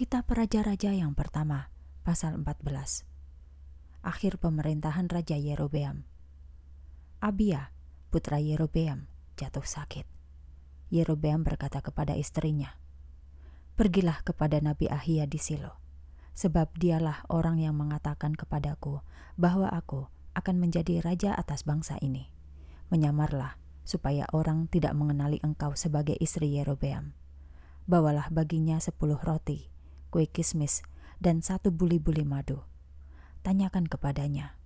Kitab Raja-Raja yang pertama, pasal 14. Akhir pemerintahan Raja Yerobeam. Abia, putra Yerobeam, jatuh sakit. Yerobeam berkata kepada istrinya, Pergilah kepada Nabi Ahia di Silo, sebab dialah orang yang mengatakan kepadaku bahwa aku akan menjadi raja atas bangsa ini. Menyamarlah, supaya orang tidak mengenali engkau sebagai istri Yerobeam. Bawalah baginya sepuluh roti, kue kismis, dan satu buli-buli madu. Tanyakan kepadanya,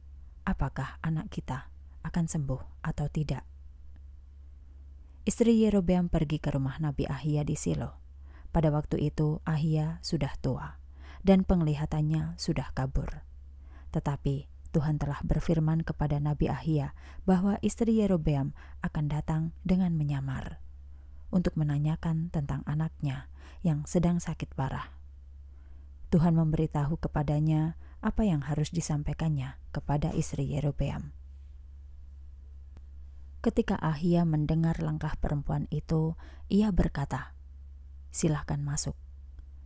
apakah anak kita akan sembuh atau tidak. Istri Yerobeam pergi ke rumah Nabi Ahia di Silo. Pada waktu itu Ahia sudah tua dan penglihatannya sudah kabur. Tetapi Tuhan telah berfirman kepada Nabi Ahia bahwa istri Yerobeam akan datang dengan menyamar untuk menanyakan tentang anaknya yang sedang sakit parah. Tuhan memberitahu kepadanya apa yang harus disampaikannya kepada istri Yerobeam. Ketika Ahia mendengar langkah perempuan itu, ia berkata, Silahkan masuk,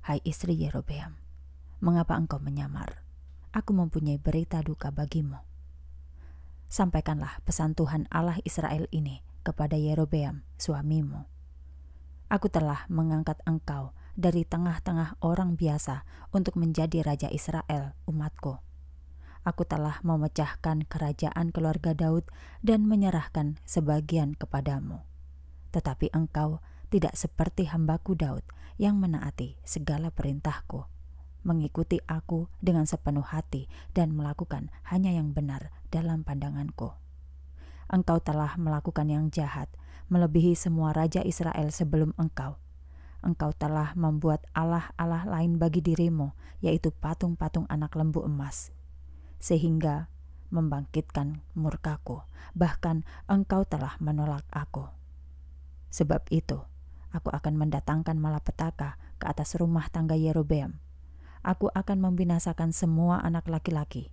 hai istri Yerobeam. Mengapa engkau menyamar? Aku mempunyai berita duka bagimu. Sampaikanlah pesan Tuhan Allah Israel ini kepada Yerobeam, suamimu. Aku telah mengangkat engkau dari tengah-tengah orang biasa untuk menjadi Raja Israel, umatku. Aku telah memecahkan kerajaan keluarga Daud dan menyerahkan sebagian kepadamu. Tetapi engkau tidak seperti hambaku Daud yang menaati segala perintahku, mengikuti aku dengan sepenuh hati dan melakukan hanya yang benar dalam pandanganku. Engkau telah melakukan yang jahat, melebihi semua raja Israel sebelum engkau engkau telah membuat Allah-Allah lain bagi dirimu, yaitu patung-patung anak lembu emas, sehingga membangkitkan murkaku, bahkan engkau telah menolak aku. Sebab itu, aku akan mendatangkan malapetaka ke atas rumah tangga Yerobeam. Aku akan membinasakan semua anak laki-laki,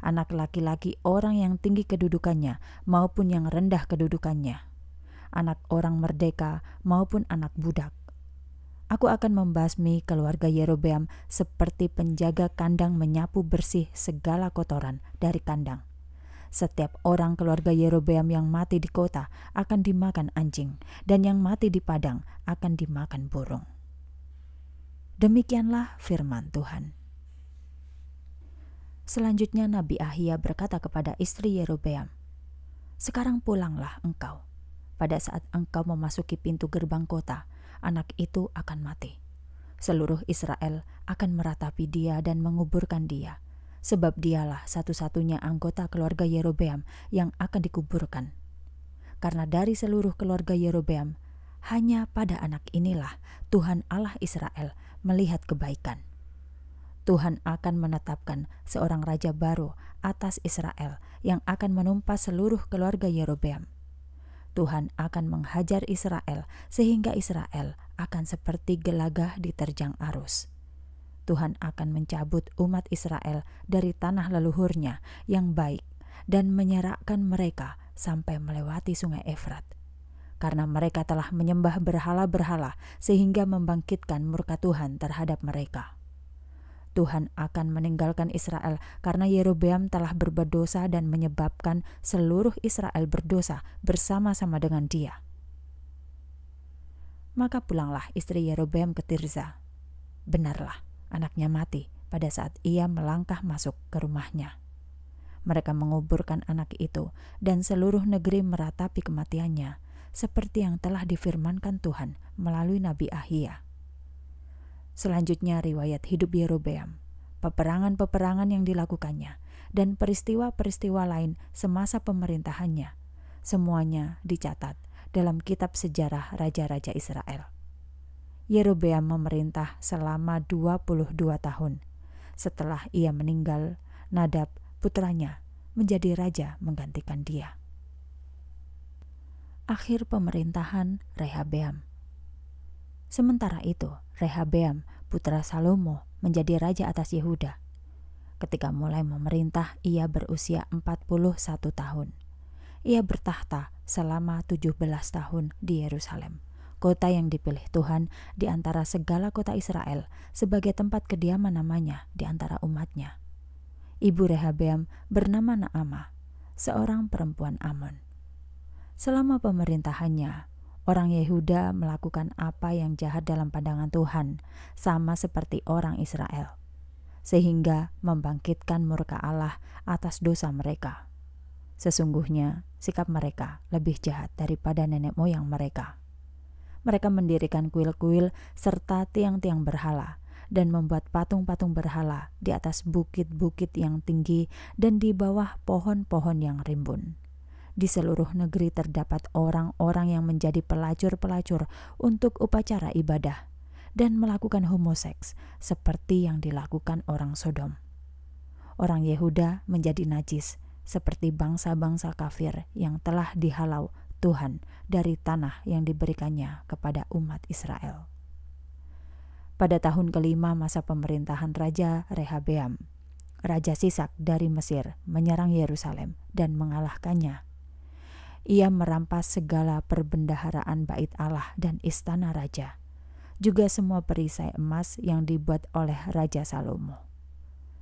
anak laki-laki orang yang tinggi kedudukannya maupun yang rendah kedudukannya, anak orang merdeka maupun anak budak, Aku akan membasmi keluarga Yerobeam seperti penjaga kandang menyapu bersih segala kotoran dari kandang. Setiap orang keluarga Yerobeam yang mati di kota akan dimakan anjing, dan yang mati di padang akan dimakan burung. Demikianlah firman Tuhan. Selanjutnya Nabi Ahia berkata kepada istri Yerobeam, "Sekarang pulanglah engkau. Pada saat engkau memasuki pintu gerbang kota, anak itu akan mati. Seluruh Israel akan meratapi dia dan menguburkan dia, sebab dialah satu-satunya anggota keluarga Yerobeam yang akan dikuburkan. Karena dari seluruh keluarga Yerobeam, hanya pada anak inilah Tuhan Allah Israel melihat kebaikan. Tuhan akan menetapkan seorang raja baru atas Israel yang akan menumpas seluruh keluarga Yerobeam Tuhan akan menghajar Israel sehingga Israel akan seperti gelagah diterjang arus. Tuhan akan mencabut umat Israel dari tanah leluhurnya yang baik dan menyerahkan mereka sampai melewati sungai Efrat. Karena mereka telah menyembah berhala-berhala sehingga membangkitkan murka Tuhan terhadap mereka. Tuhan akan meninggalkan Israel karena Yerobeam telah berbuat dosa dan menyebabkan seluruh Israel berdosa bersama-sama dengan dia. Maka pulanglah istri Yerobeam ke Tirza. Benarlah, anaknya mati pada saat ia melangkah masuk ke rumahnya. Mereka menguburkan anak itu dan seluruh negeri meratapi kematiannya, seperti yang telah difirmankan Tuhan melalui Nabi Ahia. Selanjutnya riwayat hidup Yerobeam, peperangan-peperangan yang dilakukannya, dan peristiwa-peristiwa lain semasa pemerintahannya. Semuanya dicatat dalam kitab sejarah Raja-Raja Israel. Yerobeam memerintah selama 22 tahun. Setelah ia meninggal, Nadab putranya menjadi raja menggantikan dia. Akhir pemerintahan Rehabeam Sementara itu, Rehabeam, putra Salomo, menjadi raja atas Yehuda. Ketika mulai memerintah, ia berusia 41 tahun. Ia bertahta selama 17 tahun di Yerusalem, kota yang dipilih Tuhan di antara segala kota Israel sebagai tempat kediaman namanya di antara umatnya. Ibu Rehabeam bernama Naama, seorang perempuan Amon. Selama pemerintahannya, orang Yehuda melakukan apa yang jahat dalam pandangan Tuhan, sama seperti orang Israel, sehingga membangkitkan murka Allah atas dosa mereka. Sesungguhnya, sikap mereka lebih jahat daripada nenek moyang mereka mereka mendirikan kuil-kuil serta tiang-tiang berhala dan membuat patung-patung berhala di atas bukit-bukit yang tinggi dan di bawah pohon-pohon yang rimbun. Di seluruh negeri terdapat orang-orang yang menjadi pelacur-pelacur untuk upacara ibadah dan melakukan homoseks seperti yang dilakukan orang Sodom. Orang Yehuda menjadi najis seperti bangsa-bangsa kafir yang telah dihalau Tuhan dari tanah yang diberikannya kepada umat Israel. Pada tahun kelima masa pemerintahan Raja Rehabeam, Raja Sisak dari Mesir menyerang Yerusalem dan mengalahkannya. Ia merampas segala perbendaharaan bait Allah dan istana raja, juga semua perisai emas yang dibuat oleh Raja Salomo.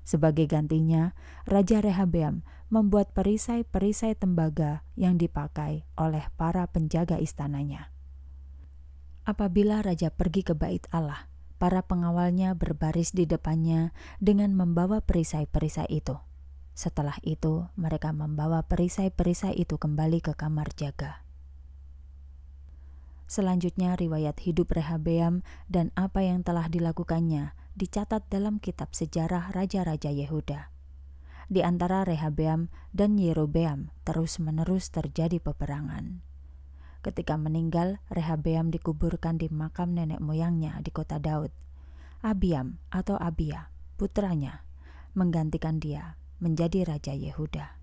Sebagai gantinya, Raja Rehabeam membuat perisai-perisai tembaga yang dipakai oleh para penjaga istananya. Apabila raja pergi ke bait Allah, para pengawalnya berbaris di depannya dengan membawa perisai-perisai itu. Setelah itu, mereka membawa perisai-perisai itu kembali ke kamar jaga. Selanjutnya, riwayat hidup Rehabeam dan apa yang telah dilakukannya dicatat dalam kitab sejarah raja-raja Yehuda. Di antara Rehabeam dan Yerobeam terus-menerus terjadi peperangan. Ketika meninggal, Rehabeam dikuburkan di makam nenek moyangnya di kota Daud. Abiam atau Abia, putranya, menggantikan dia menjadi raja Yehuda.